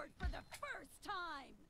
sword for the first time!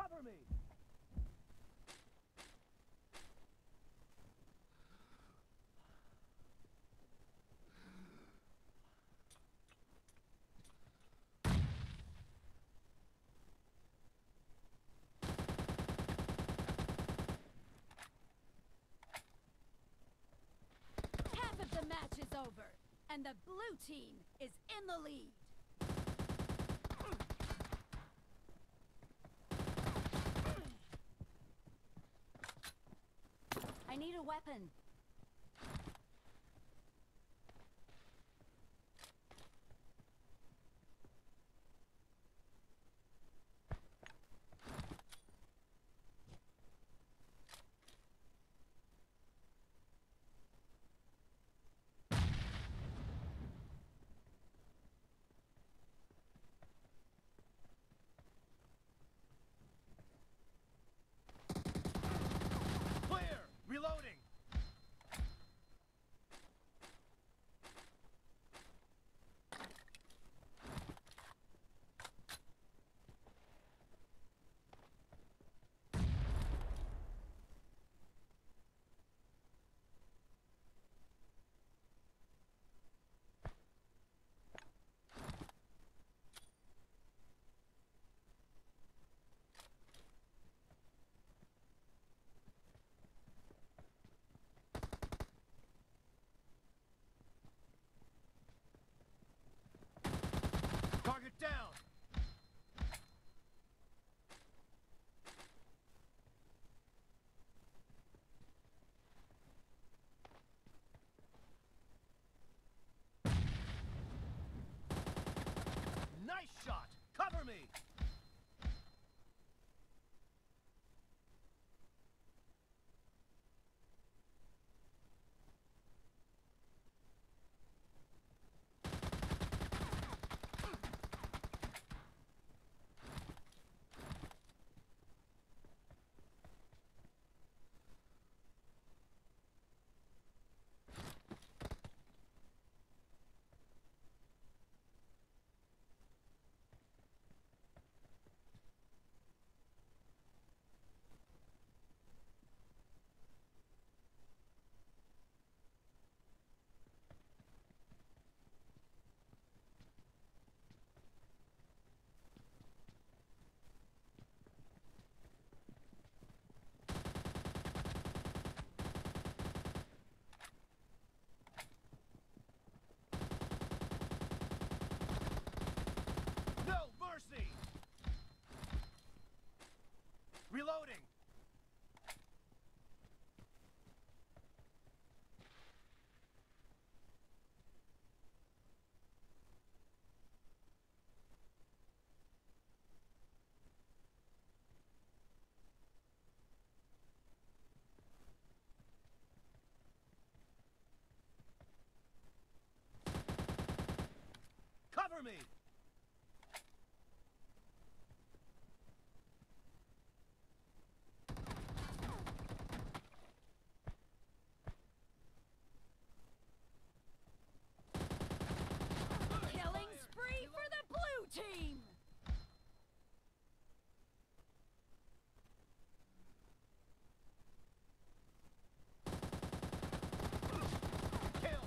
Cover me! Half of the match is over, and the blue team is in the lead. Weapon. Cover me! Killing spree for the blue team! Kill!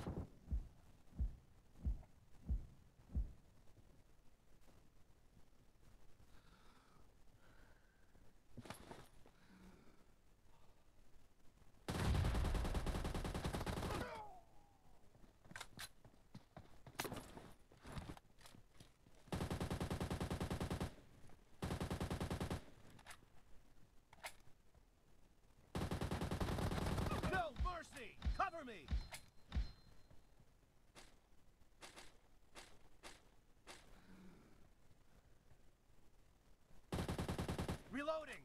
No mercy! Cover me! Reloading!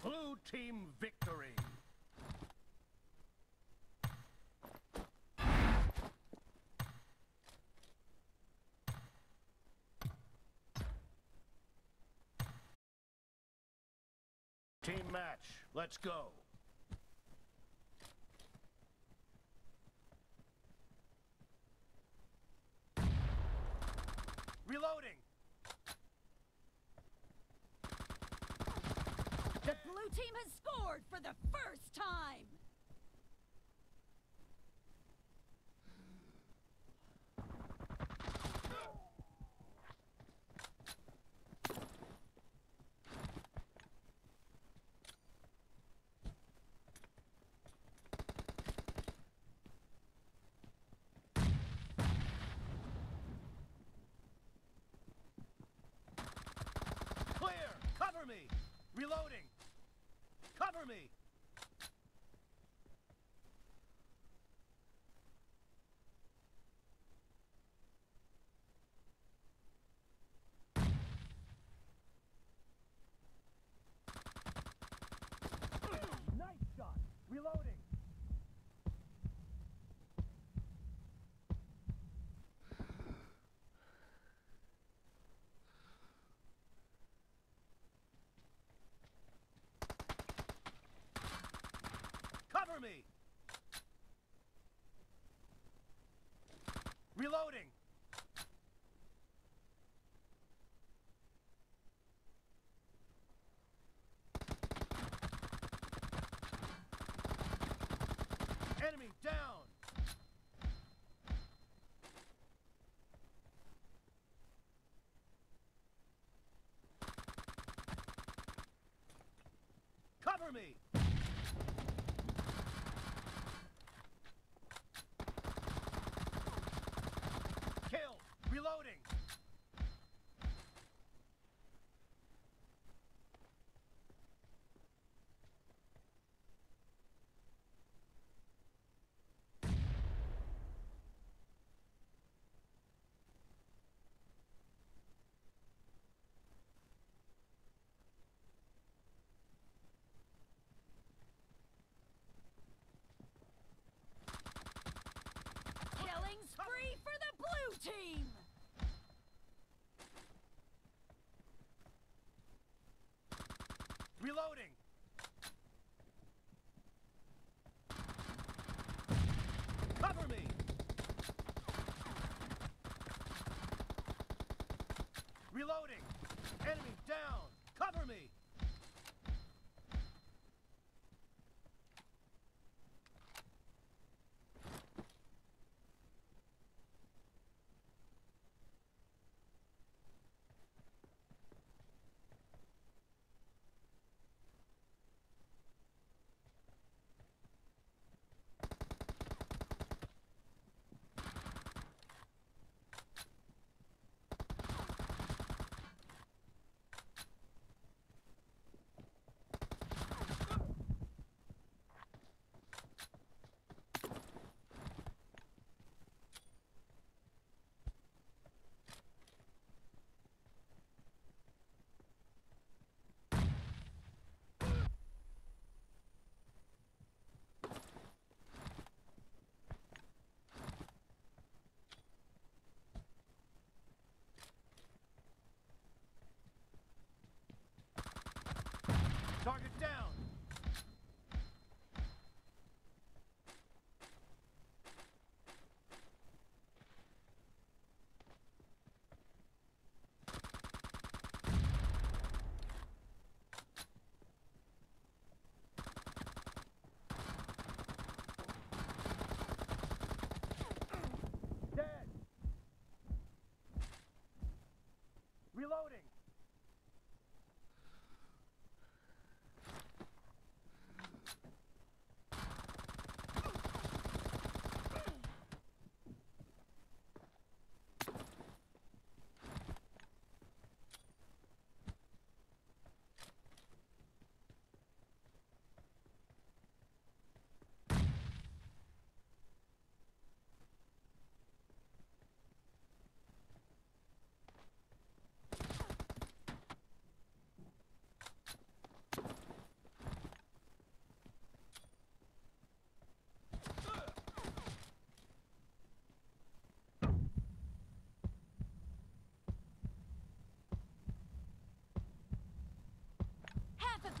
Blue team victory! Team match, let's go. Reloading! The blue team has scored for the first time! Clear! Cover me! Reloading! Cover me! Nice shot! Reloading! Cover me! Reloading! Enemy down! Cover me! Kill! Reloading! Killing spree for the blue team! Reloading! Cover me! Reloading! Enemy down! Cover me! Reloading. Half of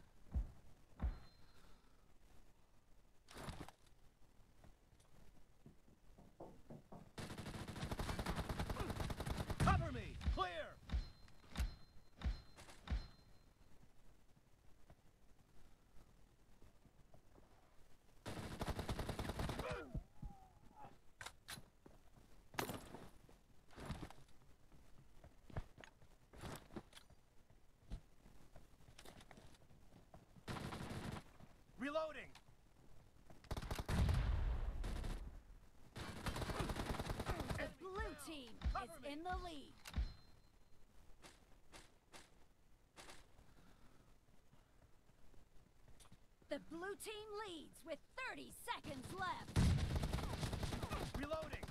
Reloading! The blue team is in the lead. The blue team leads with 30 seconds left. Reloading!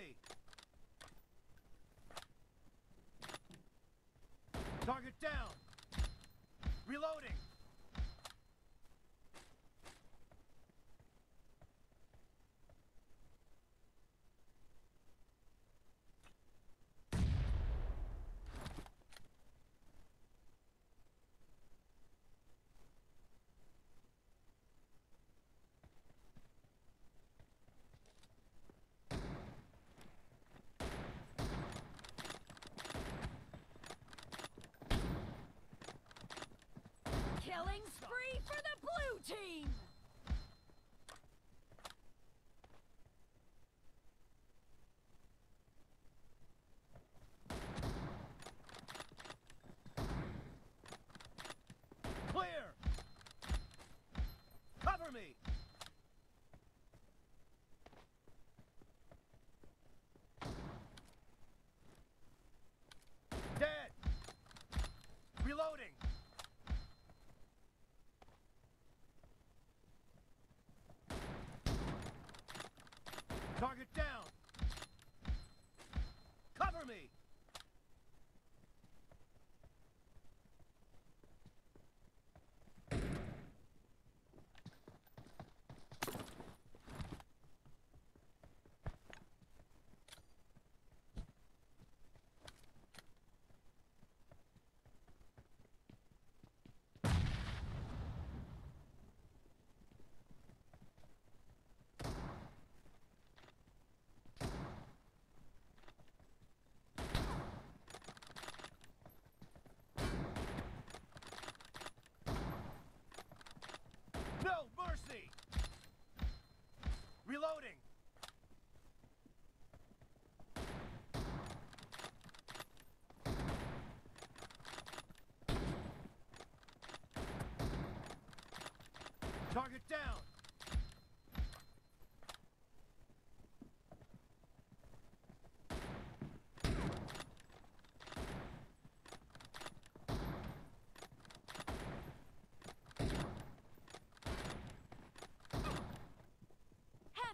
Me. Target down. Reloading. Killing spree for the blue team. Clear. Cover me. Dead. Reloading. Target down. Cover me.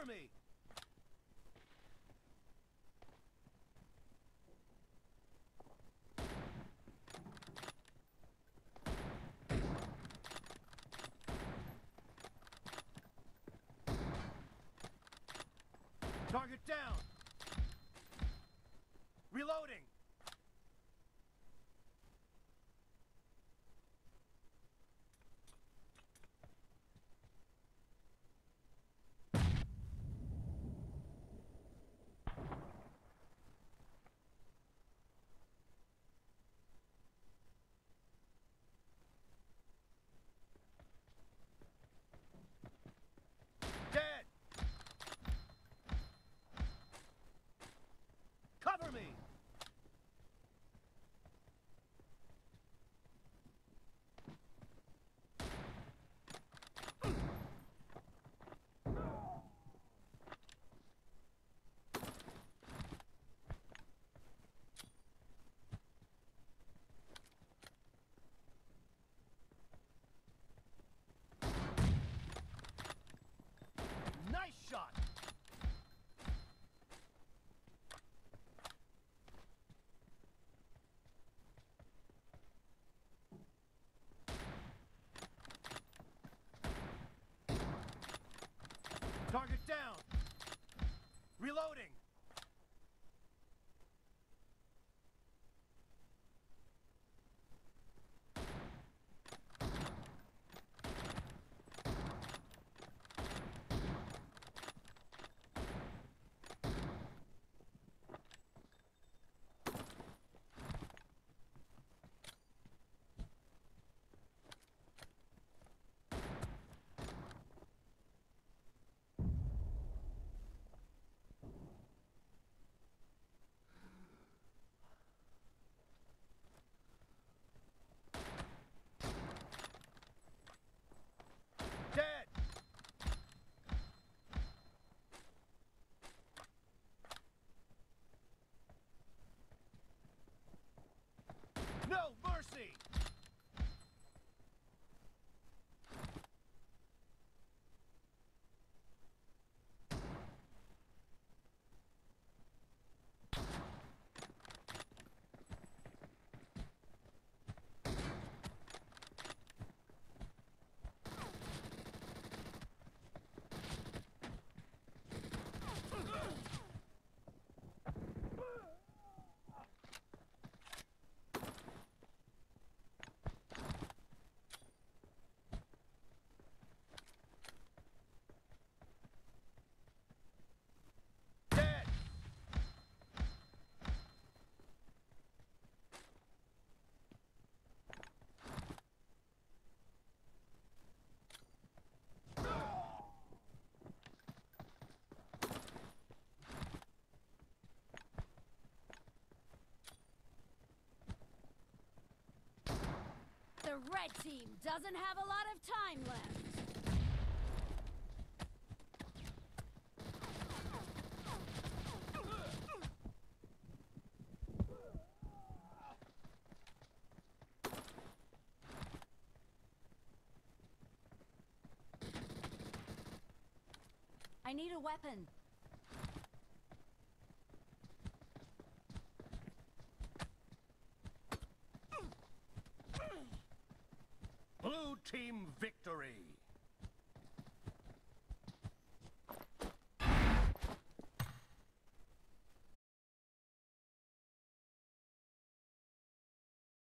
Cover me! Target down! Reloading! The red team doesn't have a lot of time left. I need a weapon.